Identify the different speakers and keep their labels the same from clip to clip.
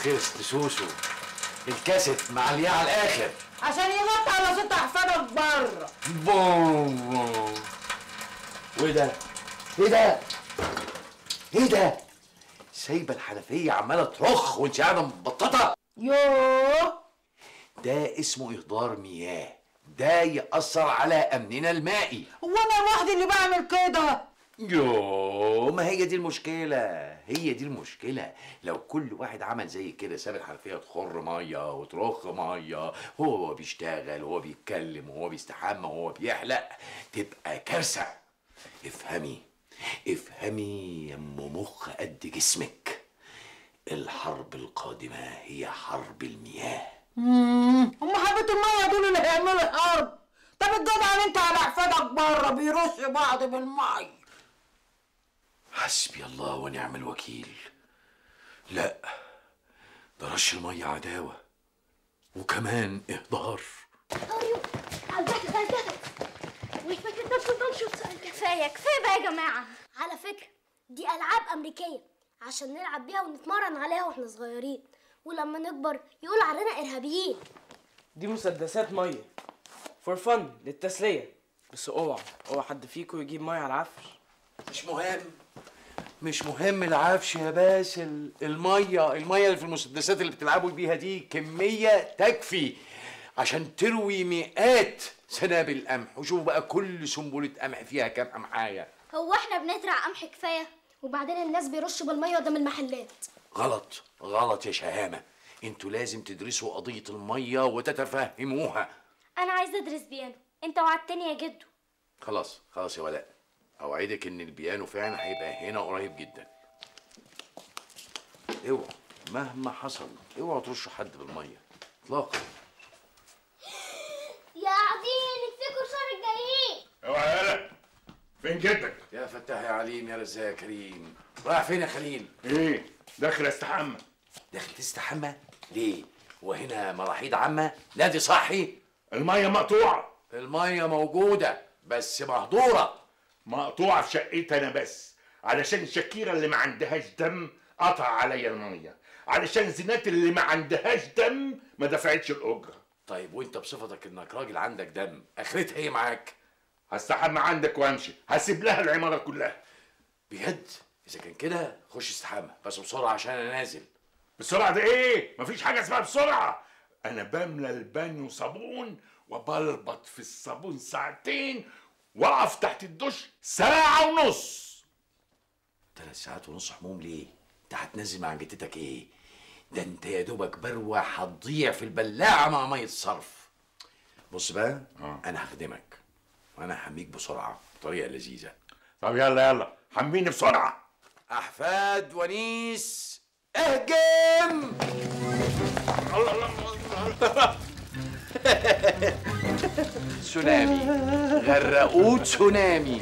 Speaker 1: ست سوسو الكاسيت معليه على الآخر.
Speaker 2: عشان ينط على صوت احفادك بره.
Speaker 1: بوم وإيه ده؟ إيه ده؟ إيه ده؟ سايبة الحنفية عمالة ترخ وانت قاعدة مبططة.
Speaker 2: يوه.
Speaker 1: ده اسمه إهدار مياه. ده يأثر على أمننا المائي.
Speaker 2: هو أنا لوحدي اللي بعمل كده.
Speaker 1: يو ما هي دي المشكلة؟ هي دي المشكلة. لو كل واحد عمل زي كده ساب الحنفية تخر مية وترخ مية وهو بيشتغل وهو بيتكلم وهو بيستحمى وهو بيحلق تبقى كارثة. افهمي افهمي يا أم مخ قد جسمك. الحرب القادمة هي حرب المياه.
Speaker 2: امم هم حبة المية دول اللي هيعملوا الحرب. طب الجدع اللي أنت على احفادك بره بيرش بعض بالمية.
Speaker 1: حسبي الله ونعم الوكيل. لا ده رش المية عداوة وكمان
Speaker 3: أيوه نفس النشط كفاية كفاية بقى يا جماعة. على فكرة دي ألعاب أمريكية عشان نلعب بيها ونتمرن عليها وإحنا صغيرين. ولما نكبر يقول علينا إرهابيين.
Speaker 4: دي مسدسات مية. فور فن للتسلية. بس اوعى اوعى حد فيكم يجيب مية على العفش.
Speaker 1: مش مهم. مش مهم العفش يا باسل المية المية اللي في المسدسات اللي بتلعبوا بيها دي كمية تكفي عشان تروي مئات سنابل القمح. وشوف بقى كل سنبلة قمح فيها كام قمحاية
Speaker 3: هو إحنا بنزرع قمح كفاية وبعدين الناس بيرشوا بالمية قدام المحلات؟
Speaker 1: غلط غلط يا شهامة. أنتوا لازم تدرسوا قضية المية وتتفهموها.
Speaker 3: أنا عايزة أدرس بيانو. أنت وعدتني يا جدو.
Speaker 1: خلاص خلاص يا ولاء. أوعدك إن البيانو فعلا هيبقى هنا قريب جدا. اوعوا مهما حصل اوعوا ترشوا حد بالمية. اطلاقا.
Speaker 3: يا قاعدين نكفيكوا الشهر الجايين.
Speaker 5: اوعى يالا فين جدك؟
Speaker 1: يا فتاح يا عليم يا رزاق يا كريم. رايح فين يا خليل؟
Speaker 5: إيه؟ داخل استحمى.
Speaker 1: داخل تستحمى؟ ليه؟ وهنا مراحيض عامة؟ نادي صحي
Speaker 5: المية مقطوعة.
Speaker 1: المية موجودة بس مهدورة.
Speaker 5: مقطوعة في شقتي أنا بس. علشان شكيره اللي ما عندهاش دم قطع عليا المية. علشان زينات اللي ما عندهاش دم ما دفعتش الأجرة.
Speaker 1: طيب وأنت بصفتك إنك راجل عندك دم أخرتها إيه معاك؟
Speaker 5: هستحمى عندك وأمشي. هسيب لها العمارة كلها.
Speaker 1: بجد؟ إذا كان كده خش استحمى بس بسرعة عشان أنا نازل.
Speaker 5: بسرعة؟ ده إيه؟ مفيش حاجة اسمها بسرعة. أنا بملى البانيو صابون وبلبط في الصابون ساعتين واقف تحت الدش ساعة ونص
Speaker 1: ثلاث ساعات ونص حموم ليه؟ انت هتنزل مع جدتك إيه؟ ده انت يا دوبك بروة هتضيع في البلاعة مع مية الصرف. بص بقى
Speaker 5: آه.
Speaker 1: أنا هخدمك وأنا هحميك بسرعة بطريقة لذيذة.
Speaker 5: طب يلا يلا حميني بسرعة
Speaker 1: أحفاد ونيس اهجم!
Speaker 5: الله الله الله
Speaker 1: تسونامي غرقوه تسونامي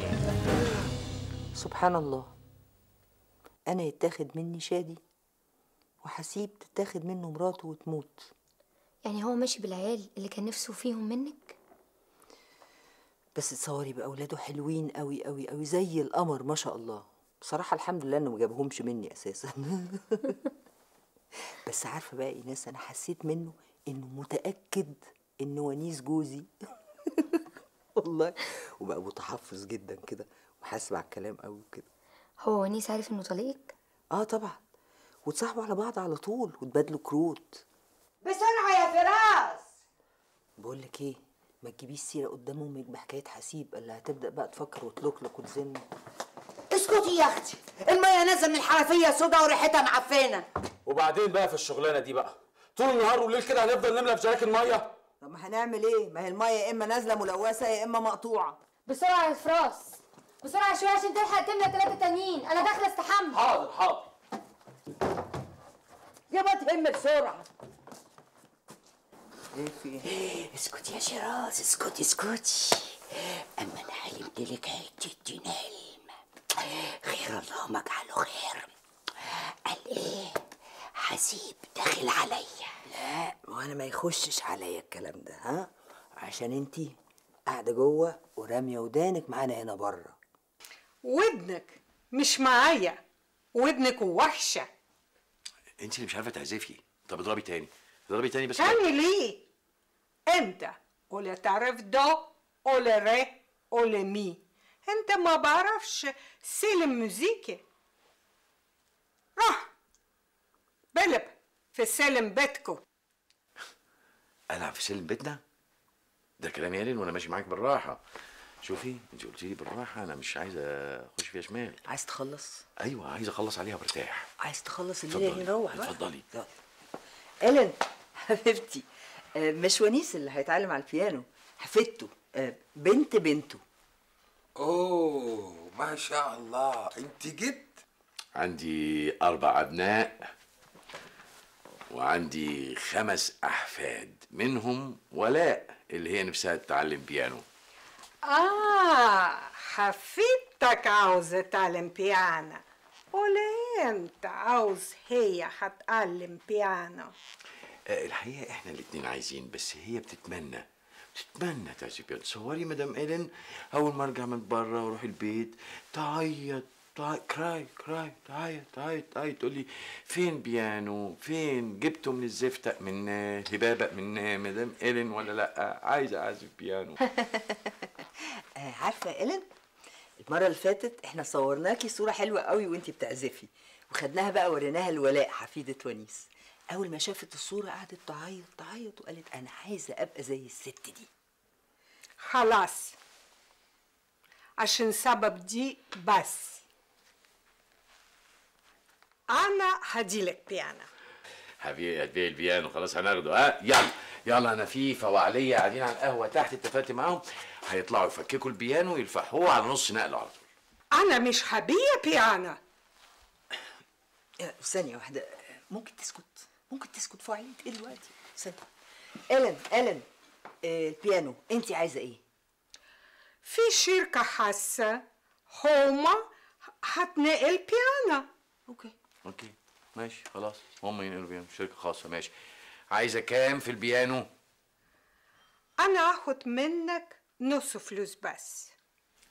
Speaker 6: سبحان الله أنا يتاخد مني شادي وحسيب تتاخد منه مراته وتموت.
Speaker 3: يعني هو ماشي بالعيال اللي كان نفسه فيهم منك؟
Speaker 6: بس تصوري بقى اولاده حلوين قوي قوي قوي زي القمر ما شاء الله. بصراحة الحمد لله إنه ما جابهمش مني أساسا. بس عارفة بقى يا ايناس أنا حسيت منه إنه متأكد إن ونيس جوزي. والله. وبقى متحفظ جدا كده وحاسب على الكلام قوي وكده.
Speaker 3: هو ونيس عارف إنه طليقك
Speaker 6: آه طبعا. وتصاحبوا على بعض على طول وتبادلوا كروت.
Speaker 2: بسرعة يا فراس!
Speaker 6: بقول لك إيه ما تجيبيش سيرة قدام أمك بحكاية حسيب. اللي هتبدأ بقى تفكر وتلوكلك وتزن.
Speaker 2: اسكتي يا أختي. المية نازلة من الحنفية سودا وريحتها معفنة.
Speaker 7: وبعدين بقى في الشغلانة دي بقى طول النهار والليل كده هنفضل نملى في جراكن مية؟
Speaker 6: طب ما هنعمل إيه؟ ما هي المية يا إما نازلة ملوثة يا إما مقطوعة.
Speaker 3: بسرعة يا فراس. بسرعة شوية عشان تلحق تملى ثلاثة تانيين. أنا داخلة استحمى.
Speaker 7: حاضر حاضر.
Speaker 2: يا ما تهم بسرعة.
Speaker 6: إيه في إيه؟
Speaker 8: اسكتي يا شيراز اسكتي اسكتي أما أنا حلمت لك حتة حلم خير اللهم اجعله خير. قال إيه؟ حسيب داخل عليا.
Speaker 6: لا ما أنا ما يخشش عليا الكلام ده ها؟ عشان انتي قاعدة جوه ورامية ودانك معانا هنا بره.
Speaker 2: ودنك مش معايا ودنك وحشة.
Speaker 1: انت اللي مش عارفة تعزفي. طب اضربي تاني. اضربي تاني بس
Speaker 2: تاني ليه؟ انت ولا تعرف دو ولا ري ولا مي. انت ما بعرفش سلم موزيكي روح بلب في سلم بيتكو.
Speaker 1: ألعب في سلم بيتنا؟ ده كلام يا لين وأنا ماشي معاك بالراحة. شوفي أنت قلت لي بالراحة أنا مش عايز أخش فيها شمال.
Speaker 6: عايز تخلص؟
Speaker 1: أيوه عايز أخلص عليها برتاح.
Speaker 6: عايز تخلص الليلة نروح بقى
Speaker 1: اتفضلي.
Speaker 6: يلا. إيلين حبيبتي آه، مش ونيس اللي هيتعلم على البيانو حفيدته آه، بنت بنته.
Speaker 9: أوه ما شاء الله. أنت جد
Speaker 1: عندي أربع أبناء. وعندي خمس أحفاد منهم ولاء اللي هي نفسها تتعلم بيانو.
Speaker 2: آه حفيدتك عاوزة تعلم بيانو. ولا أنت عاوز هي هتعلم بيانو؟
Speaker 1: آه، الحقيقة إحنا الاتنين عايزين بس هي بتتمنى. بتتمنى تعزف بيانو. تصوري مدام إيلين أول ما أرجع من بره وأروح البيت تعيط cry cry تعيط تعيط تعيط تقول لي فين بيانو؟ فين؟ جبته من الزفتة من هبابة من مدام إيلين ولا لأ؟ عايزه اعزف بيانو.
Speaker 6: آه، عارفة يا إيلين؟ المرة اللي فاتت إحنا صورناكي صورة حلوة قوي وإنتي بتعزفي. وخدناها بقى وريناها لولاء حفيدة ونيس. أول ما شافت الصورة قعدت تعيط تعيط وقالت أنا عايزة أبقى زي الست دي.
Speaker 2: خلاص. عشان سبب دي بس. أنا هديلك بيانو.
Speaker 1: هبيع هتبيع البيانو. خلاص هناخده. ها يلا. يلا أنا فيفا وعليا قاعدين على القهوة تحت. اتفقت معاهم؟ هيطلعوا يفككوا البيانو يلفحوه على نص نقله على طول.
Speaker 2: أنا مش هبيع بيانو.
Speaker 6: آه، ثانية واحدة. ممكن تسكت؟ ممكن تسكت فوق عليك إيه دلوقتي؟ ثانية. إيلين إيلين. آه، البيانو. انتي عايزة إيه؟
Speaker 2: في شركة خاصة. هما هتنقل بيانو.
Speaker 6: okay.
Speaker 1: okay. ماشي خلاص. هم ينقلوا بيانو. شركة خاصة. ماشي. عايزة كام في البيانو؟
Speaker 2: أنا هاخد منك نص فلوس بس.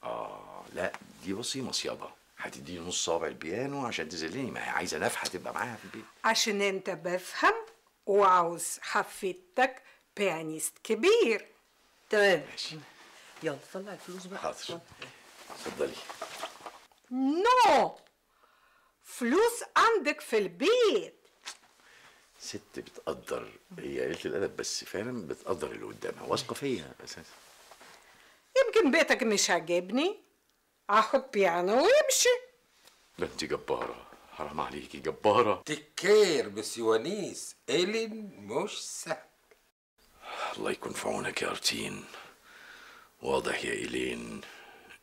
Speaker 1: آه لا دي بصي مصيبه هتديني نص صابع البيانو عشان تذلني. ما هي عايزة نفحة تبقى معاها في البيت.
Speaker 2: عشان انت بفهم وعاوز حفيدتك pianist كبير.
Speaker 6: تمام. ماشي. يلا طلع الفلوس بقى.
Speaker 1: حاضر. اتفضلي.
Speaker 2: No! فلوس عندك في البيت.
Speaker 1: ست بتقدر هي قلة الأدب بس فعلا بتقدر اللي قدامها واثقة فيا أساسا.
Speaker 2: يمكن بيتك مش عاجبني. اخد بيانو ويمشي.
Speaker 1: ده انت جبارة حرام عليكي جبارة.
Speaker 9: تكير بس ونيس إيلين مش سهل
Speaker 1: الله يكون في عونك يا أرتين. واضح يا إيلين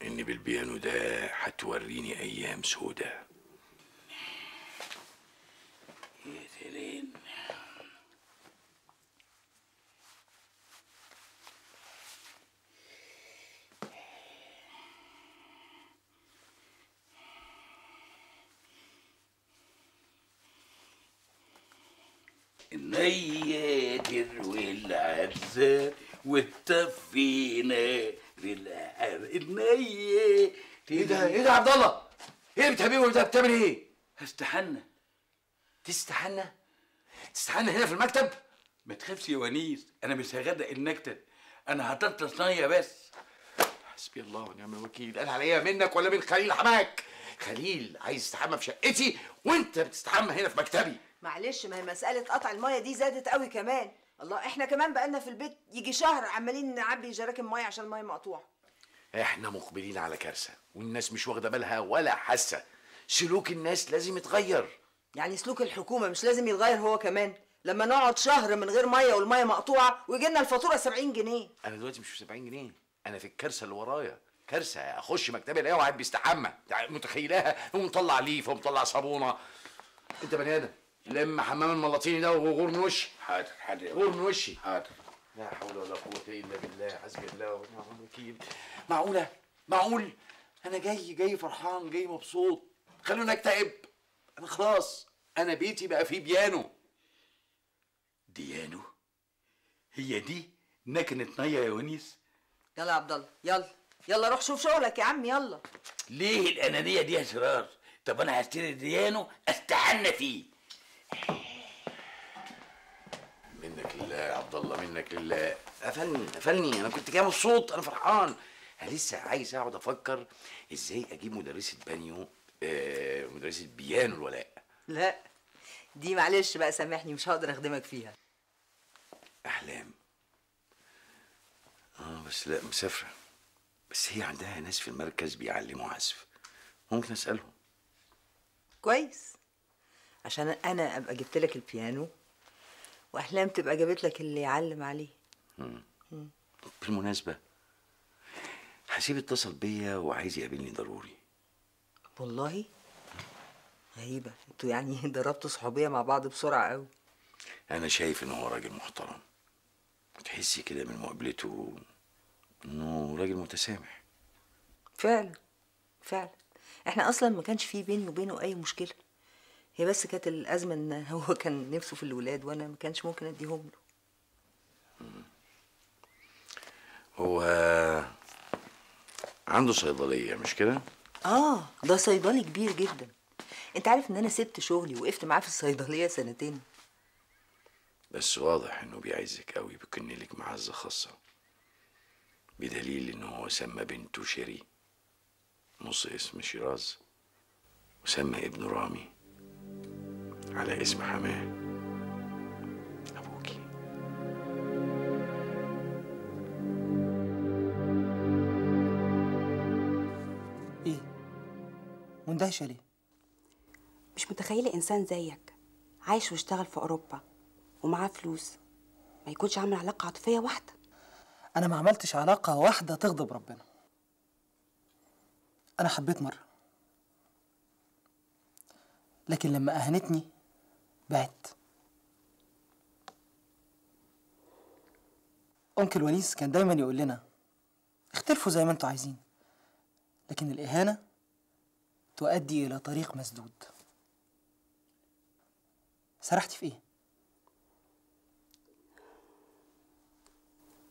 Speaker 1: إن بالبيانو ده هتوريني أيام سودة.
Speaker 8: النية تروي العزة والتفي نار الحر النية
Speaker 1: إيه ده؟ إيه ده يا عبد الله؟ إيه بتحبيه ده بتعمل إيه؟
Speaker 8: هستحنى
Speaker 1: تستحنى؟ تستحنى هنا في المكتب؟
Speaker 8: ما تخافش يا ونيس أنا مش هغرق المكتب. أنا هطنطس نية بس.
Speaker 1: حسبي الله ونعم الوكيل. أنا عليا منك ولا من خليل حماك. خليل عايز يستحمى في شقتي وأنت بتستحمى هنا في مكتبي.
Speaker 6: معلش ما هي مسألة قطع المية دي زادت قوي كمان. الله إحنا كمان بقالنا في البيت يجي شهر عمالين نعبي جراكن مية عشان المية مقطوعة.
Speaker 1: إحنا مقبلين على كارثة والناس مش واخدة بالها ولا حاسة. سلوك الناس لازم يتغير.
Speaker 6: يعني سلوك الحكومة مش لازم يتغير هو كمان. لما نقعد شهر من غير مية والمية مقطوعة ويجي لنا الفاتورة 70 جنيه.
Speaker 1: أنا دلوقتي مش في 70 جنيه أنا في الكارثة اللي ورايا. كارثة أخش مكتبي ألاقي واحد بيستحمى. يعني متخيلاها؟ ومطلع ليف ومطلع صابونة. أنت بني آدم. لم حمام الملاطيني ده وغور من وشي.
Speaker 8: حاضر حاضر
Speaker 1: غور من وشي.
Speaker 8: حاضر.
Speaker 1: لا حول ولا قوة إلا بالله حسبي الله ونعم الوكيل. معقولة؟ معقول؟ أنا جاي جاي فرحان جاي مبسوط. خلوني أكتئب أنا خلاص. أنا بيتي بقى فيه بيانو.
Speaker 8: ديانو؟ هي دي نكنة نية يا ونيس؟
Speaker 6: يلا يا عبد الله يلا. يلا روح شوف شغلك يا عم يلا.
Speaker 8: ليه الأنانية دي يا شرار؟ طب أنا هشتري ديانو أستحنى فيه.
Speaker 1: منك لله يا عبد الله منك لله. قفلني قفلني. أنا كنت جاي مبسوط أنا فرحان. أنا لسه عايز أقعد أفكر إزاي أجيب مدرسة بانيو آه مدرسة بيانو الولاء.
Speaker 6: لا دي معلش بقى سامحني مش هقدر أخدمك فيها.
Speaker 1: أحلام. آه بس لا مسافرة. بس هي عندها ناس في المركز بيعلموا عزف. ممكن أسألهم؟
Speaker 6: كويس. عشان أنا أبقى جبت لك البيانو وأحلام تبقى جابت لك اللي يعلم عليه.
Speaker 1: بالمناسبة حسيب اتصل بيا وعايز يقابلني ضروري.
Speaker 6: والله؟ غريبة. أنتوا يعني ضربتوا صحوبية مع بعض بسرعة قوي
Speaker 1: أنا شايف إن هو راجل محترم. وتحسي كده من مقابلته إنه راجل متسامح.
Speaker 6: فعلا. فعلا. إحنا أصلا ما كانش في بيني وبينه أي مشكلة. هي بس كانت الأزمة إن هو كان نفسه في الولاد وأنا ما كانش ممكن أديهم له.
Speaker 1: هو عنده صيدلية مش كده؟
Speaker 6: آه ده صيدلي كبير جدا. أنت عارف إن أنا سبت شغلي وقفت معاه في الصيدلية سنتين.
Speaker 1: بس واضح إنه بيعزك قوي بيكن لك معزة خاصة. بدليل ان هو سمى بنته شيري نص اسم شيراز وسمى ابنه رامي. على اسم حماة. أبوكي.
Speaker 10: إيه؟ مندهشة ليه؟
Speaker 11: مش متخيلة إنسان زيك عايش واشتغل في أوروبا ومعاه فلوس ما يكونش عامل علاقة عاطفية واحدة.
Speaker 10: أنا ما عملتش علاقة واحدة تغضب ربنا. أنا حبيت مرة. لكن لما أهانتني بعت أنكل ونيس كان دايما يقول لنا اختلفوا زي ما أنتوا عايزين لكن الإهانة تؤدي إلى طريق مسدود. سرحتي في إيه؟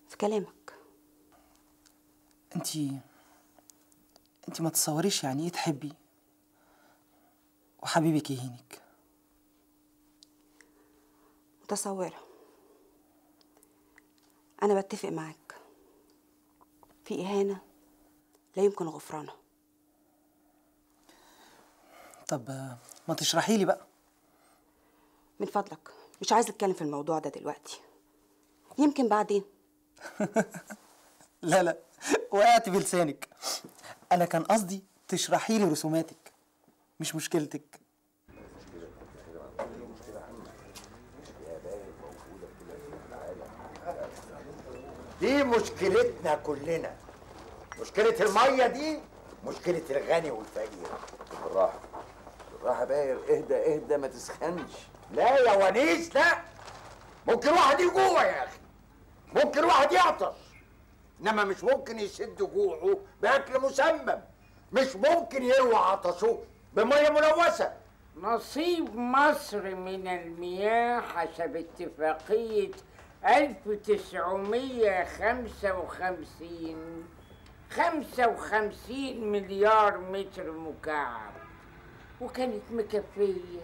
Speaker 11: في كلامك.
Speaker 10: أنتي أنتي ما تصوريش يعني إيه تحبي وحبيبك يهينك.
Speaker 11: متصورة. أنا بتفق معاك في إهانة لا يمكن غفرانها.
Speaker 10: طب ما تشرحي لي بقى.
Speaker 11: من فضلك. مش عايز أتكلم في الموضوع ده دلوقتي. يمكن بعدين.
Speaker 10: لا لا. وقعت بلسانك. أنا كان قصدي تشرحي لي رسوماتك مش مشكلتك.
Speaker 12: دي مشكلتنا كلنا. مشكلة المية دي مشكلة الغني والفقير.
Speaker 1: بالراحة. بالراحة باير. اهدى اهدى ما تسخنش.
Speaker 12: لا يا ونيس لا. ممكن واحد يجوع يا أخي. ممكن واحد يعطش. إنما مش ممكن يسد جوعه بأكل مسمم. مش ممكن يروى عطشه بمية ملوثه
Speaker 13: نصيب مصر من المياه حسب اتفاقية 1955 55 مليار متر مكعب. وكانت مكفية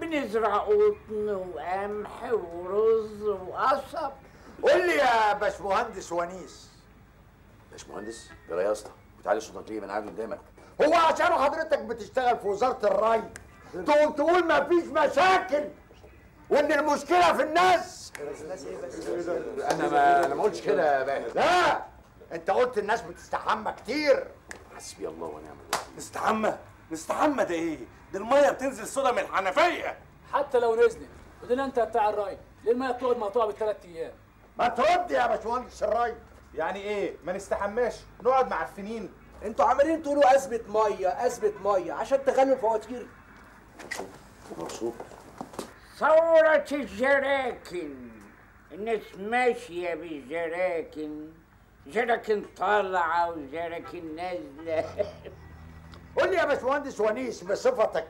Speaker 13: بنزرع قطن وقمح ورز وقصب.
Speaker 12: قول لي يا باشمهندس ونيس.
Speaker 1: باشمهندس جرى يا اسطى. بتعلي صوتك ليه ما أنا قاعد قدامك.
Speaker 12: هو عشان حضرتك بتشتغل في وزارة الري. تقول ما فيش مشاكل. وإن المشكلة في الناس.
Speaker 1: أنا ما أنا ما قلتش كده يا باهر
Speaker 12: لا أنت قلت الناس بتستحمى كتير.
Speaker 1: حسبي الله ونعم الوكيل.
Speaker 14: نستحمى نستحمى ده إيه؟ ده المية بتنزل صودا من الحنفية.
Speaker 15: حتى لو نزلت ودينا أنت بتاع الري ليه المية بتقعد مقطوعة بالثلاث أيام؟
Speaker 12: ما ترد يا باشمهندس الري
Speaker 16: يعني إيه؟ ما نستحماش. نقعد معفنين. أنتوا عمالين تقولوا ازمه مية ازمه مية عشان تغلوا الفواتير.
Speaker 1: مبسوط.
Speaker 13: ثورة الجراكن الناس ماشية بالجراكن جراكن طالعة وجراكن نازلة.
Speaker 12: قول لي يا باشمهندس ونيس بصفتك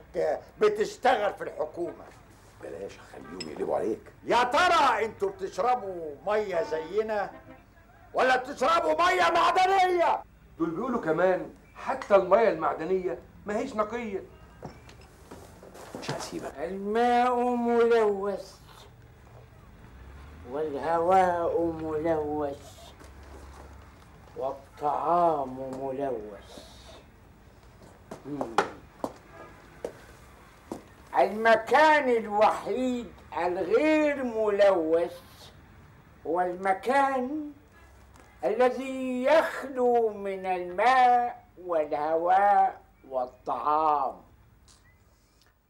Speaker 12: بتشتغل في الحكومة.
Speaker 1: بلاش خليهم يقلبوا عليك.
Speaker 12: يا ترى أنتوا بتشربوا مية زينا ولا بتشربوا مية معدنية؟
Speaker 17: دول بيقولوا كمان حتى المية المعدنية ما هيش نقية.
Speaker 1: مش سيبك
Speaker 13: الماء ملوث والهواء ملوث والطعام ملوث. المكان الوحيد الغير ملوث هو المكان الذي يخلو من الماء والهواء والطعام.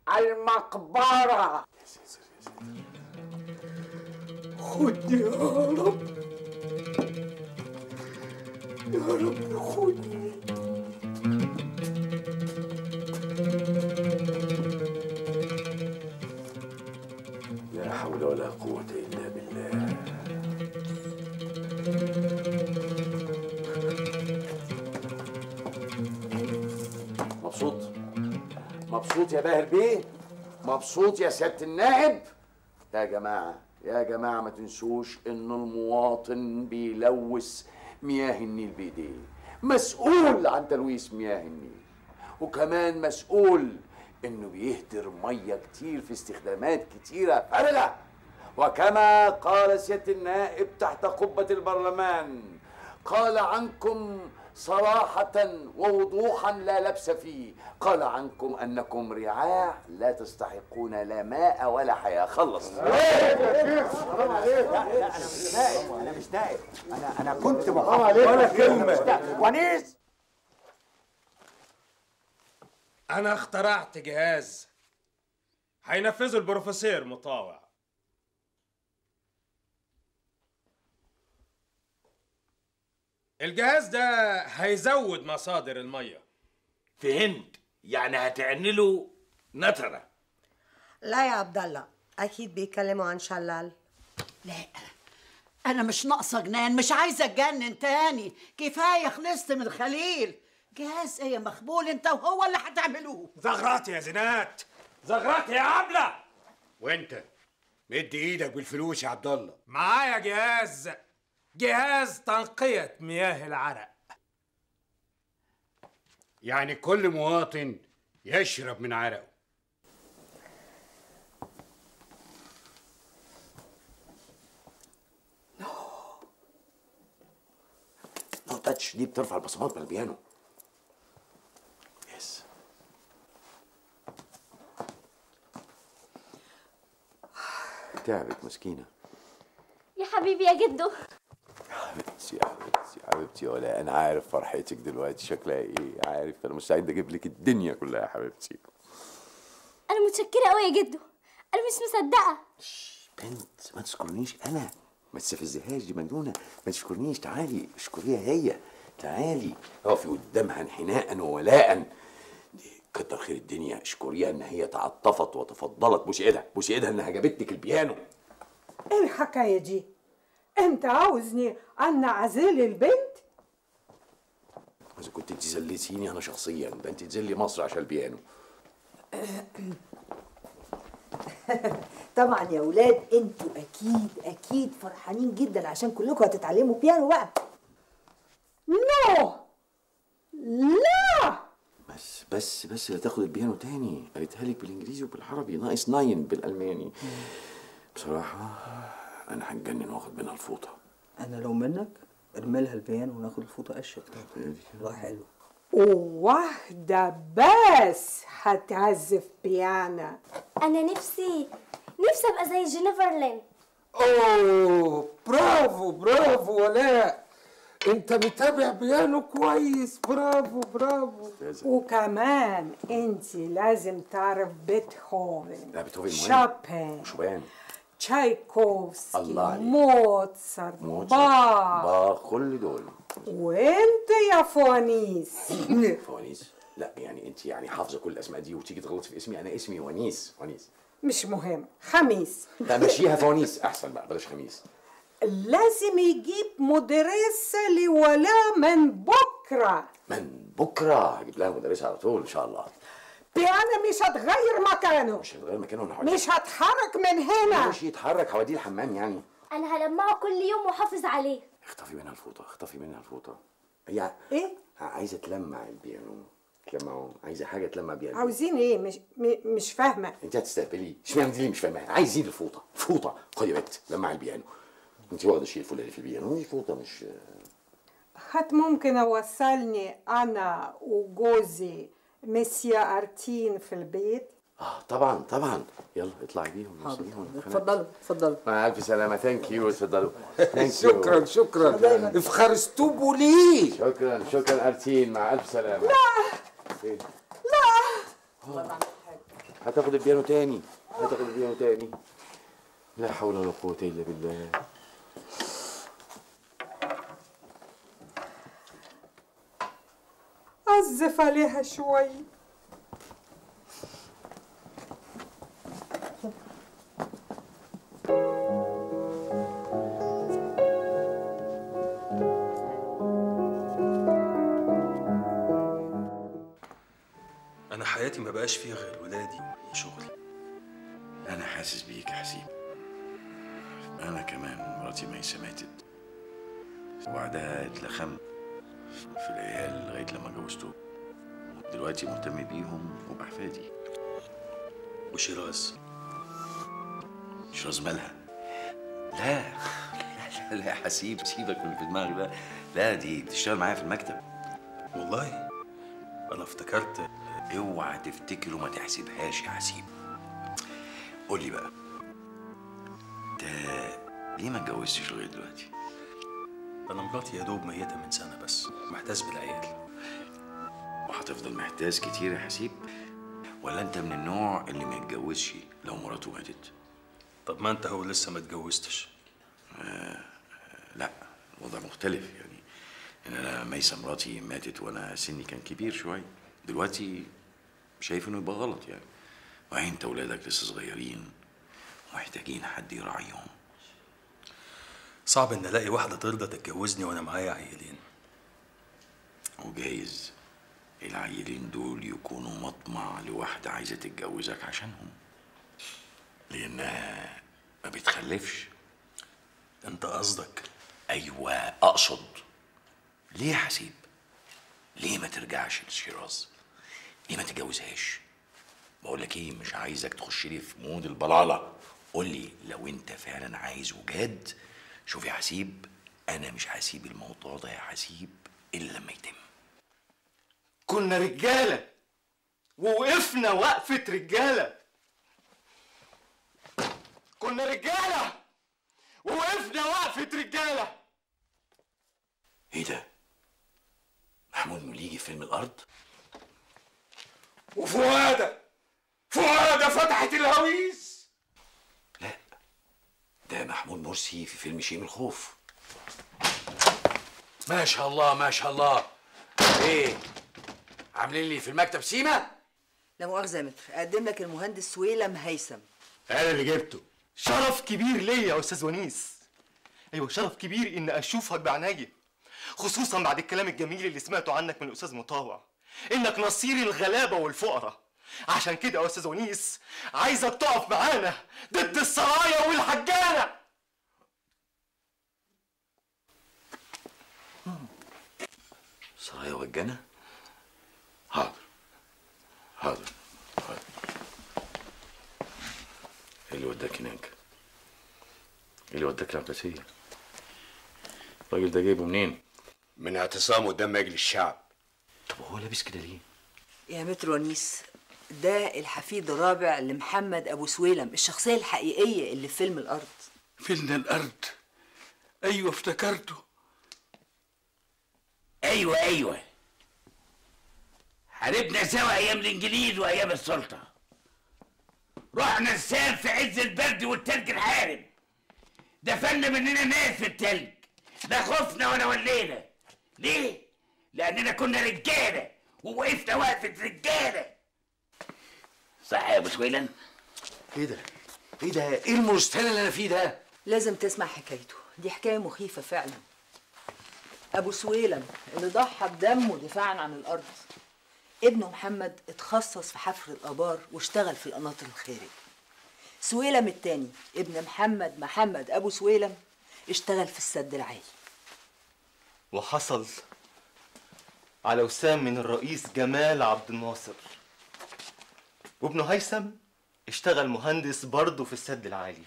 Speaker 13: المقبرة. خد يا رب. يا رب خد
Speaker 1: يا باهر بيه. مبسوط يا سيادة النائب. يا جماعة يا جماعة ما تنسوش إن المواطن بيلوث مياه النيل بإيديه. مسؤول عن تلويث مياه النيل. وكمان مسؤول إنه بيهدر مية كتير في استخدامات كتيرة فارغة. وكما قال سيادة النائب تحت قبة البرلمان قال عنكم صراحة ووضوحا لا لبس فيه. قال عنكم أنكم رعاع لا تستحقون لا ماء ولا حياة. خلص.
Speaker 12: حرام عليك لا أنا مش نائب أنا مش نائب أنا أنا كنت محافظ
Speaker 14: ولا كلمة.
Speaker 12: ونيس!
Speaker 7: أنا اخترعت جهاز هينفذه البروفيسور مطاوع. الجهاز ده هيزود مصادر المية.
Speaker 5: فهمت. يعني هتعنله نترة.
Speaker 17: لا يا عبد الله أكيد بيتكلموا عن شلال.
Speaker 18: لا أنا مش ناقصة جنان مش عايزة أتجنن تاني. كفاية خلصت من خليل جهاز إيه يا مخبول أنت وهو اللي هتعملوه؟
Speaker 7: زغرات يا زينات زغرات يا عبلة.
Speaker 12: وأنت؟ مد إيدك بالفلوس يا عبد الله
Speaker 7: معايا جهاز. جهاز تنقية مياه العرق.
Speaker 12: يعني كل مواطن يشرب من عرقه.
Speaker 1: نو تاتش دي بترفع البصمات من البيانو. يس تعبت مسكينة.
Speaker 3: يا حبيبي يا جدو.
Speaker 1: حبيبتي يا حبيبتي يا حبيبتي ولا أنا عارف فرحتك دلوقتي شكلها إيه. عارف أنا مستعد أجيب لك الدنيا كلها يا حبيبتي.
Speaker 3: أنا متشكرة قوي يا جدو. أنا مش مصدقة.
Speaker 1: بنت ما تشكرنيش. أنا ما تستفزهاش دي مجنونة. ما تشكرنيش. تعالي اشكريها هي. تعالي. اقفي قدامها انحناء وولاء. كتر خير الدنيا. اشكريها إن هي تعطفت وتفضلت. بوسي إيدها بوسي إيدها إنها جابت لك البيانو.
Speaker 2: إيه الحكاية دي؟ أنت عاوزني أنا أعزل البنت؟
Speaker 1: إذا كنت انت زلتيني أنا شخصيا ده أنت تزلي مصر عشان البيانو.
Speaker 6: طبعا يا ولاد أنتوا أكيد أكيد فرحانين جدا عشان كلكم هتتعلموا بيانو بقى.
Speaker 2: No! لا!
Speaker 1: بس بس بس لا تاخد البيانو تاني. قالتها لك بالإنجليزي وبالعربي. ناقص nein بالألماني. بصراحة أنا هتجنن وآخد منها الفوطة.
Speaker 10: أنا لو منك ارمي لها البيان وناخد الفوطة اشيك والله حلو
Speaker 2: وواحدة بس هتعزف بيانا
Speaker 3: أنا نفسي نفسي أبقى زي جينيفر لين.
Speaker 9: أوه برافو برافو ولاء أنت متابع بيانو كويس. برافو برافو.
Speaker 2: وكمان أنت لازم تعرف بيتهوفن.
Speaker 1: لا بيتهوفن مهم.
Speaker 2: شوبان
Speaker 1: شوبان
Speaker 2: تشايكوفسكي
Speaker 1: الله عليك.
Speaker 2: موتسارت باخ
Speaker 1: باخ كل دول
Speaker 2: وانت يا فوانيس
Speaker 1: فوانيس لا يعني أنت يعني حافظة كل الأسماء دي وتيجي تغلط في اسمي. أنا اسمي ونيس ونيس
Speaker 2: مش مهم. خميس.
Speaker 1: لا مشيها فوانيس. أحسن بقى بلاش خميس.
Speaker 2: لازم يجيب مدرسة لولا من بكرة.
Speaker 1: من بكرة. هجيب لها مدرسة على طول إن شاء الله.
Speaker 2: بيانا مش هتغير مكانه.
Speaker 1: مش هتغير مكانه ولا
Speaker 2: مش هتحرك من هنا.
Speaker 1: مش يتحرك. هوديه الحمام يعني.
Speaker 3: أنا هلمعه كل يوم وأحافظ عليه.
Speaker 1: اخطفي منها الفوطة اخطفي منها الفوطة. هي
Speaker 2: إيه؟
Speaker 1: عايزة تلمع البيانو. تلمعوا عايزة حاجة تلمع بيها.
Speaker 2: عاوزين إيه؟ مش م- مش فاهمة.
Speaker 1: أنت هتستهبلي اشمعنى دي اللي مش فاهمها عايزين الفوطة. فوطة. خدي يا بنت لمع البيانو. أنت واخدة الشيء الفلاني في البيانو؟ دي فوطة مش
Speaker 2: هات ممكن أوصلني أنا وجوزي مسيو أرتين في البيت.
Speaker 1: آه طبعا طبعا. يلا اطلعي بيهم.
Speaker 6: اتفضلوا اتفضلوا
Speaker 1: مع ألف سلامة. Thank you اتفضلوا Thank you.
Speaker 9: شكرا شكرا. ευχαριστώ πολύ
Speaker 1: شكرا شكرا أرتين. مع ألف سلامة.
Speaker 2: لا.
Speaker 1: إيه؟
Speaker 2: لا.
Speaker 1: هتاخد البيانو تاني؟ هتاخد البيانو تاني؟ لا حول ولا قوة إلا بالله.
Speaker 2: عزف عليها شوي.
Speaker 19: أنا حياتي ما بقاش فيها غير ولادي وشغلي.
Speaker 1: أنا حاسس بيك يا حسين. أنا كمان مراتي ميسه ماتت وبعدها اتلخمت. في العيال لغاية لما جوزته دلوقتي مهتم بيهم وبأحفادي
Speaker 19: وشيراز
Speaker 1: شيراز مالها. لا. لا لا يا حسيب سيبك من في دماغي ده لا دي بتشتغل معايا في المكتب.
Speaker 19: والله؟ أنا افتكرت.
Speaker 1: اوعى تفتكر وما تحسبهاش يا حسيب. قول لي بقى. انت ليه ما اتجوزتش لغاية دلوقتي؟
Speaker 19: أنا مراتي يا دوب ميتة من سنة بس. محتاس بالعيال.
Speaker 1: وهتفضل محتاس كتير يا حسيب؟ ولا انت من النوع اللي ما يتجوزش لو مراته ماتت؟
Speaker 19: طب ما انت هو لسه ما اتجوزتش.
Speaker 1: آه لا الوضع مختلف يعني. ان أنا ميسة مراتي ماتت وأنا سني كان كبير شوية. دلوقتي شايف إنه يبقى غلط يعني. وبعدين أنت ولادك لسه صغيرين ومحتاجين حد يراعيهم.
Speaker 19: صعب إن ألاقي واحدة ترضى تتجوزني وأنا معايا عيلين
Speaker 1: وجايز. العيلين دول يكونوا مطمع لواحدة عايزة تتجوزك عشانهم. لأنها ما بتخلفش
Speaker 19: أنت قصدك؟
Speaker 1: أيوة أقصد. ليه يا حسيب؟ ليه ما ترجعش لشيراز؟ ليه ما تتجوزهاش؟ بقول لك إيه مش عايزك تخش لي في مود البلالة. قول لي لو أنت فعلا عايز وجاد شوف يا حسيب أنا مش هسيب الموضوع ده يا حسيب إلا لما يتم.
Speaker 20: كنا رجالة. ووقفنا وقفة رجالة. كنا رجالة. ووقفنا وقفة رجالة.
Speaker 1: إيه ده؟ محمود مليجي في فيلم الأرض؟
Speaker 5: وفؤادة. فؤادة فتحت الهويس.
Speaker 1: ده محمود مرسي في فيلم شيم الخوف. ما شاء الله ما شاء الله. إيه؟ عاملين لي في المكتب سيما؟
Speaker 6: لا مؤاخذة يا متر أقدم لك المهندس سويلم هيثم.
Speaker 20: أنا اللي جبته. شرف كبير ليا يا أستاذ ونيس. أيوه شرف كبير ان أشوفك بعناية خصوصا بعد الكلام الجميل اللي سمعته عنك من الأستاذ مطاوع إنك نصير الغلابة والفقراء. عشان كده يا أستاذ ونيس عايزك تقف معانا ضد السرايا والحجانة.
Speaker 1: سرايا وجنة حاضر حاضر حاضر إيه اللي وداك هناك؟ إيه اللي وداك العباسية؟ الراجل ده جايبه منين؟
Speaker 12: من اعتصام قدام مجلس الشعب
Speaker 1: طب هو لابس كده ليه؟
Speaker 6: يا متر ونيس ده الحفيد الرابع لمحمد أبو سويلم الشخصية الحقيقية اللي في فيلم الأرض
Speaker 12: فيلم الأرض أيوه افتكرته
Speaker 8: أيوه أيوه حاربنا سوا أيام الإنجليز وأيام السلطة رحنا السام في عز البرد والتلج الحارب دفنا مننا ناس في التلج لا خفنا ولا ولينا ليه؟ لأننا كنا رجالة ووقفنا وقفة رجالة صح يا أبو سويلن؟
Speaker 1: إيه ده؟ إيه ده؟ إيه المرستان اللي أنا فيه ده؟
Speaker 6: لازم تسمع حكايته دي حكاية مخيفة فعلا أبو سويلم اللي ضحى بدمه دفاعا عن الأرض ابنه محمد اتخصص في حفر الآبار واشتغل في القناطر الخارج سويلم التاني ابن محمد محمد أبو سويلم اشتغل في السد العالي.
Speaker 20: وحصل على وسام من الرئيس جمال عبد الناصر. وابنه هيثم اشتغل مهندس برضه في السد العالي.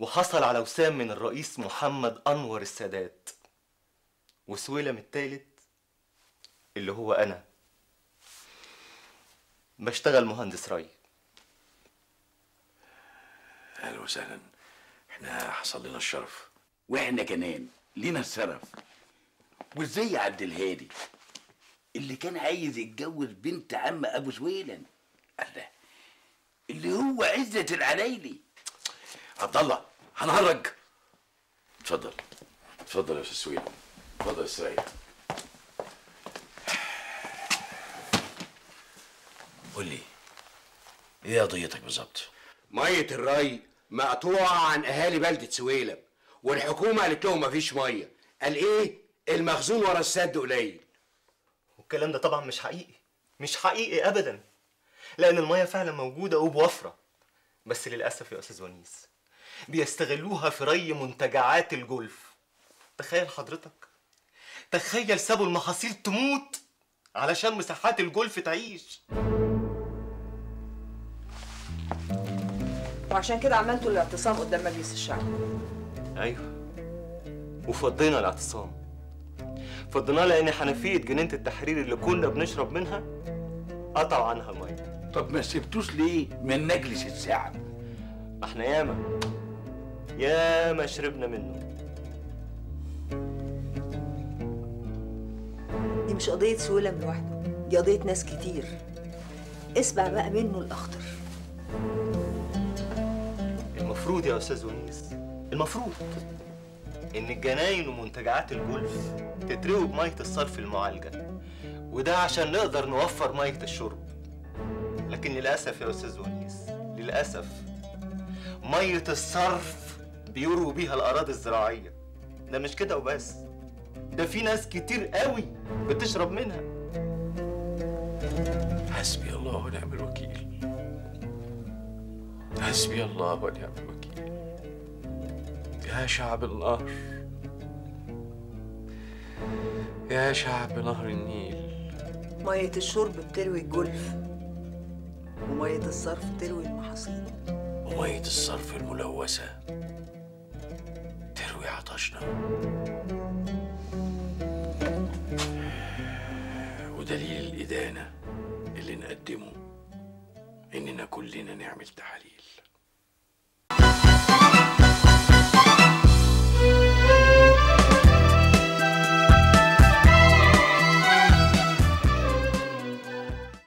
Speaker 20: وحصل على وسام من الرئيس محمد أنور السادات. وسويلم التالت اللي هو أنا. بشتغل مهندس ري.
Speaker 1: أهلا وسهلا. إحنا حصل لنا الشرف. وإحنا كمان. لينا الشرف. وإزاي يا عبد الهادي؟ اللي كان عايز يتجوز بنت عم أبو سويلم الله اللي هو عزة العلايلي. عبد الله هنهرج. اتفضل. اتفضل يا أستاذ سويلم اتفضل استريح قول لي إيه قضيتك بالظبط؟
Speaker 12: مية الري مقطوعة عن أهالي بلدة سويلم والحكومة قالت لهم مفيش مية. قال إيه؟ المخزون ورا السد قليل.
Speaker 20: والكلام ده طبعا مش حقيقي. مش حقيقي ابدا. لأن المية فعلا موجودة وبوفرة. بس للأسف يا أستاذ ونيس بيستغلوها في ري منتجعات الجولف. تخيل حضرتك. تخيل سابوا المحاصيل تموت علشان مساحات الجولف تعيش.
Speaker 6: وعشان كده عملتوا الاعتصام قدام مجلس الشعب.
Speaker 20: أيوه. وفضينا الاعتصام. فضيناه لأن حنفية جنينة التحرير اللي كنا بنشرب منها قطعوا عنها المية.
Speaker 1: طب ما سبتوش ليه من مجلس الشعب؟
Speaker 20: ما إحنا ياما ياما شربنا منه.
Speaker 6: دي مش قضية سويلم لوحده دي قضية ناس كتير. اسمع بقى منه الأخطر.
Speaker 20: المفروض يا أستاذ ونيس المفروض إن الجناين ومنتجعات الجولف تتروي بمية الصرف المعالجة وده عشان نقدر نوفر مية الشرب. لكن للأسف يا أستاذ ونيس للأسف مية الصرف بيرووا بيها الأراضي الزراعية. ده مش كده وبس ده في ناس كتير قوي بتشرب منها.
Speaker 1: حسبي الله ونعم الوكيل. حسبي الله ونعم الوكيل. يا شعب النهر. يا شعب نهر النيل.
Speaker 6: مية الشرب بتروي الجلف ومية الصرف بتروي المحاصيل.
Speaker 1: ومية الصرف الملوثة تروي عطشنا. ودليل الإدانة اللي نقدمه إننا كلنا نعمل تحاليل.